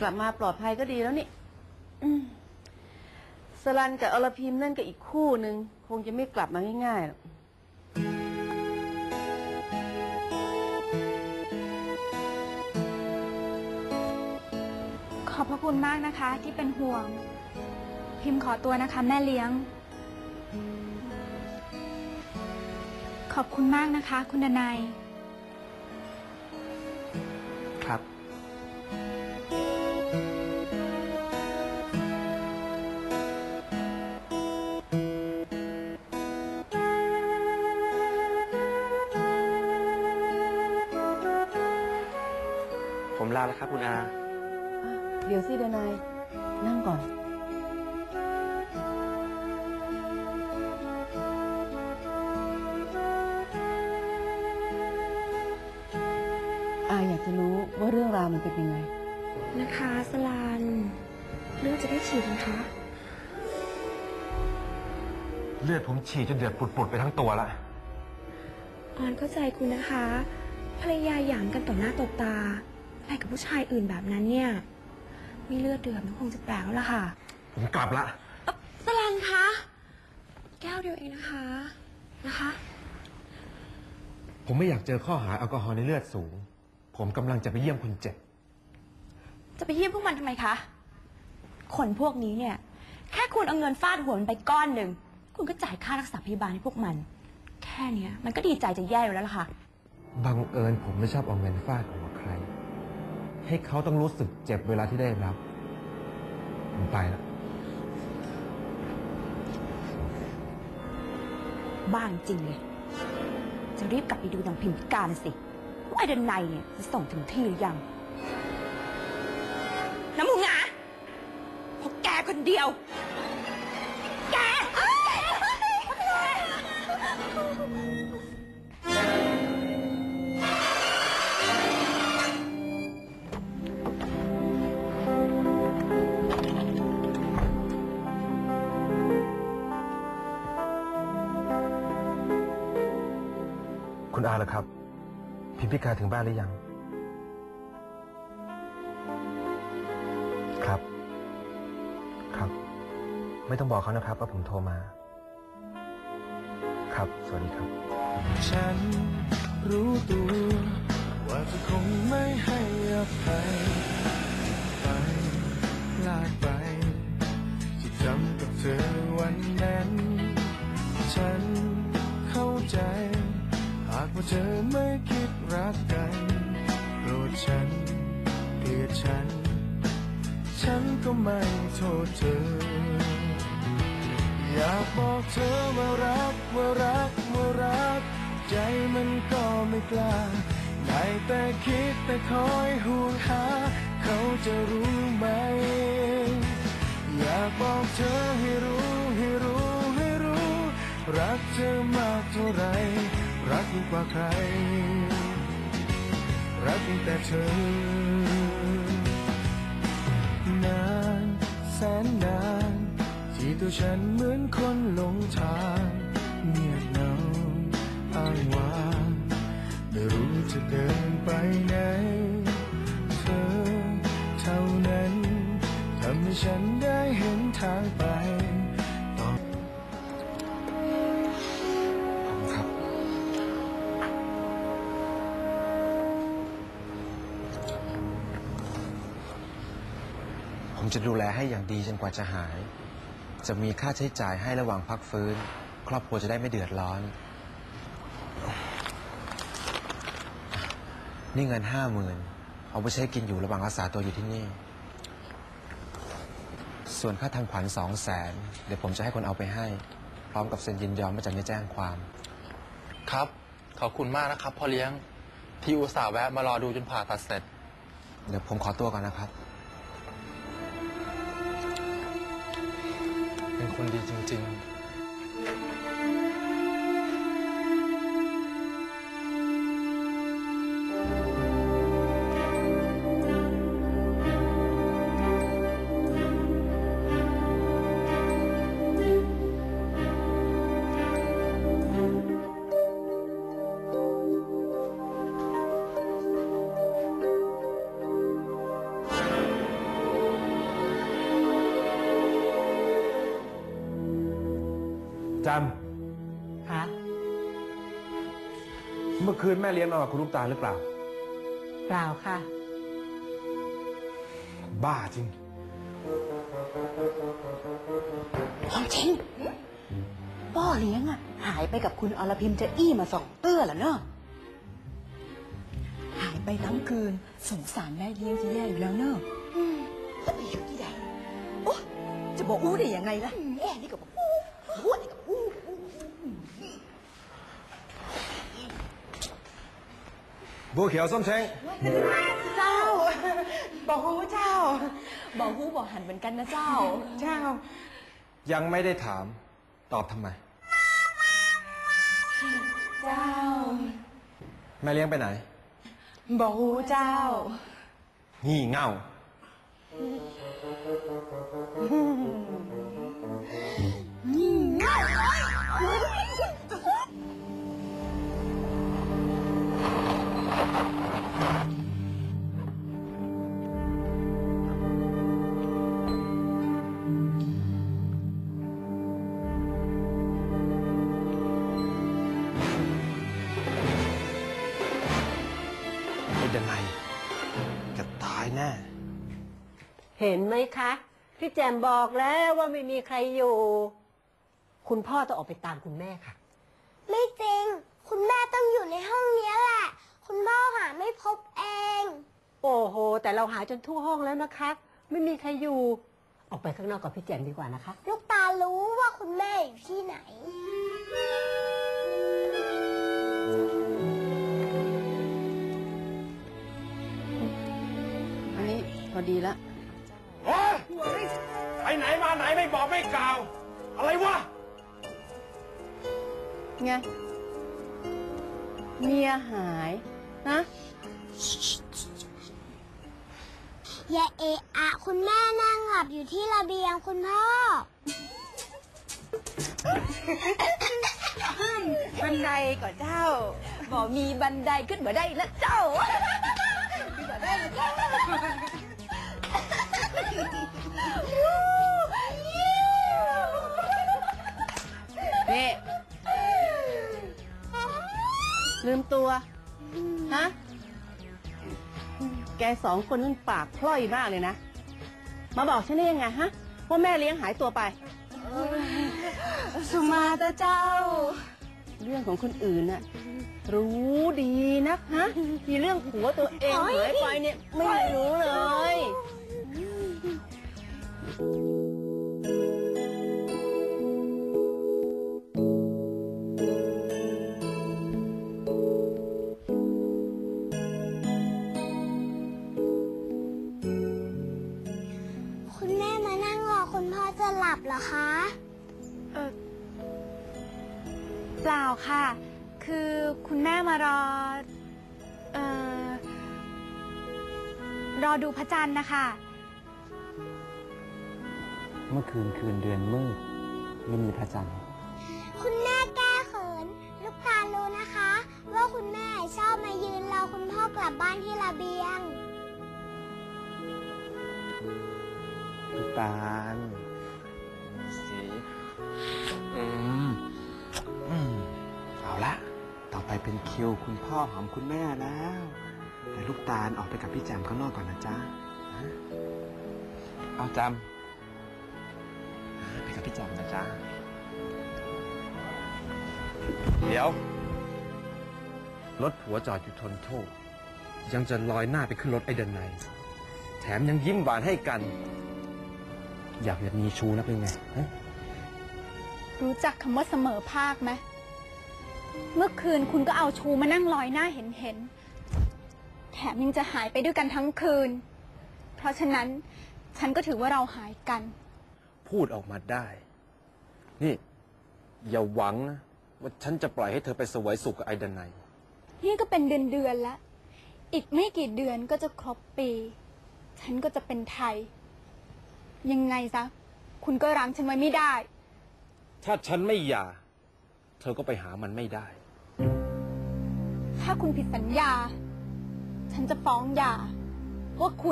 กลับมาปลอดภัยก็ดีแล้วนี่สลันกับอรพิมนั่นก็อีกคู่หนึ่งคงจะไม่กลับมาง่ายๆหรอกขอบพระคุณมากนะคะ ที่เป็นห่วง พิมพ์ขอตัวนะคะ แม่เลี้ยง ขอบคุณมากนะคะ คุณดนายาแล้วครับคุณอา เดี๋ยวสิเดนายนั่งก่อน อาอยากจะรู้ว่าเรื่องราวมันเป็นยังไง นะคะสลานเรื่องจะได้ฉีดนะคะ เลือดผมฉี่จนเดือดปุดๆไปทั้งตัวละ ออนเข้าใจคุณนะคะ ภรรยาหยามกันต่อหน้าต่อตา ไปกับผู้ชายอื่นแบบนั้นเนี่ย มีเลือดเดือดมันคงจะแปลกแล้วล่ะค่ะ ผมกลับละสลันคะ แก้วเดียวเองนะคะ นะคะ ผมไม่อยากเจอข้อหาแอลกอฮอล์ในเลือดสูง ผมกำลังจะไปเยี่ยมคนเจ็บ จะไปเยี่ยมพวกมันทำไมคะ คนพวกนี้เนี่ย แค่คุณเอาเงินฟาดหัวมันไปก้อนหนึ่ง คุณก็จ่ายค่ารักษาพยาบาลให้พวกมัน แค่เนี้ยมันก็ดีใจจะแย่อยู่แล้วล่ะค่ะ บังเอิญผมไม่ชอบเอาเงินฟาดหัว ให้เขาต้องรู้สึกเจ็บเวลาที่ได้รับผมไปแล้ว บ้างจริงเลย จะรีบกลับไปดูนางพิมพิการสิว่าไอ้เดนไนเนี่ยจะส่งถึงที่หรือยัง น้ำมูงาพอแกคนเดียว คุณอาล่ะครับ พิมพิการถึงบ้านหรือยัง ครับ ครับ ไม่ต้องบอกเขานะครับว่าผมโทรมา ครับ สวัสดีครับ ฉันรู้ตัว ว่าจะคงไม่ให้อภัยไปลาดไปที่ทำกับเธอวันนั้น ฉันเข้าใจ ว่าเธอไม่คิดรักกันโกรธฉันเกลียดฉัน ฉันก็ไม่โทษเธอ อยากบอกเธอว่ารักว่ารักว่ารัก ใจมันก็ไม่กล้าได้แต่คิดแต่คอยห่วงหา เขาจะรู้ไหม อยากบอกเธอให้รู้ให้รู้ให้รู้ รักเธอมากเท่าไร รักยิ่งกว่าใคร รักยิ่งแต่เธอนานแสนนาน ที่ตัวฉันเหมือนคนหลงทางเงียบเหงาอ้างว้างไม่รู้จะเดินไปไหน เธอเท่านั้นทำให้ฉันได้เห็นทางไป จะดูแลให้อย่างดีจนกว่าจะหาย จะมีค่าใช้จ่ายให้ระหว่างพักฟื้น ครอบครัวจะได้ไม่เดือดร้อน นี่เงินห้าหมื่นเอาไปใช้กินอยู่ระหว่างรักษาตัวอยู่ที่นี่ ส่วนค่าทำขวัญสองแสนเดี๋ยวผมจะให้คนเอาไปให้ พร้อมกับเซ็นยินยอมมาจากไม่แจ้งความ ครับ ขอบคุณมากนะครับพ่อเลี้ยงที่อุตส่าห์แวะมารอดูจนผ่าตัดเสร็จ เดี๋ยวผมขอตัวก่อนนะครับ เป็นคนดีจริง ๆ จคะำเมื่อคืนแม่เลี้ยงนอนกับคุณลูกตาลหรือเปล่า เปล่าค่ะ บ้าจริงความจริงป้อเลี้ยงอะหายไปกับคุณอรพิมจะอี้มาสองเตื้อแล้วเนอะหายไปทั้งคืนสงสารแม่เลี้ยงจะแย่อยู่แล้วเนอะแล้วไปอยู่ที่ไหนโอ้จะบอกอู้ได้ยังไงล่ะแม่นี่ก็บอกอู้อู้นี่ก็อู้ บัวเขียวส้มเช้งเจ้า บอกฮู้เจ้า บอกฮู้บอกหันเหมือนกันนะเจ้า เจ้า ยังไม่ได้ถาม ตอบทำไม เจ้า แม่เลี้ยงไปไหน บอกฮู้เจ้า งี่เง่าไเห็นไหมคะ พี่แจมบอกแล้วว่าไม่มีใครอยู่ คุณพ่อต้องออกไปตามคุณแม่ค่ะ ไม่จริง คุณแม่ต้องอยู่ในห้องเนี้ยแหละ คุณพ่อหาไม่พบเอง โอ้โห แต่เราหาจนทั่วห้องแล้วนะคะ ไม่มีใครอยู่ ออกไปข้างนอกกับพี่แจมดีกว่านะคะ ลูกตารู้ว่าคุณแม่อยู่ที่ไหน อันนี้พอดีละ ไปไหนมาไหนไม่บอกไม่กล่าว อะไรวะ ไง เมียหายนะอย่าเอะอะคุณแม่นั่งหลับอยู่ที่ระเบียงคุณพ่อบันไดก่อนเจ้าบอกมีบันไดขึ้นมาได้แล้วเจ้า ตัว ฮะ แกสองคนนั่นปากพล่อยมากเลยนะ มาบอกฉันได้ยังไงฮะ ว่าแม่เลี้ยงหายตัวไปสุมาตาเจ้า เรื่องของคนอื่นน่ะรู้ดีนักฮะมีเรื่องผัวตัวเองเหยไปเนี่ย ไม่รู้เลย รอดูพระจันทร์นะคะ เมื่อคืนคืนเดือนมืดไม่มีพระจันทร์ คุณแม่แก้เขิน ลูกตารู้นะคะ ว่าคุณแม่ชอบมายืนรอคุณพ่อกลับบ้านที่ระเบียง ลูกตาลสีอืมอืมเอาละ ต่อไปเป็นคิวคุณพ่อหอมคุณแม่แล้ว แต่ลูกตาลออกไปกับพี่แจมข้างนอกก่อนนะจ๊ะนะเอาจำไปกับพี่แจมนะจ๊ะเดี๋ยว รถผัวจอดอยู่ทนโทษ ยังจะลอยหน้าไปขึ้นรถไอ้เดนไนยแถมยังยิ้มหวานให้กัน อยากจะมีชูนะเป็นไงฮะรู้จักคำว่าเสมอภาคไหมเมื่อคืนคุณก็เอาชูมานั่งลอยหน้าเห็นเห็นๆ แถมยังจะหายไปด้วยกันทั้งคืน เพราะฉะนั้นฉันก็ถือว่าเราหายกัน พูดออกมาได้ นี่ อย่าหวังนะ ว่าฉันจะปล่อยให้เธอไปสวยสุขกับไอเดนไนยนี่ก็เป็นเดือนเดือนๆแล้วอีกไม่กี่เดือนก็จะครบปี ฉันก็จะเป็นไทย ยังไงซะ คุณก็รั้งฉันไว้ไม่ได้ ถ้าฉันไม่หย่า เธอก็ไปหามันไม่ได้ ถ้าคุณผิดสัญญา ฉันจะฟ้องหย่าว่าคุณ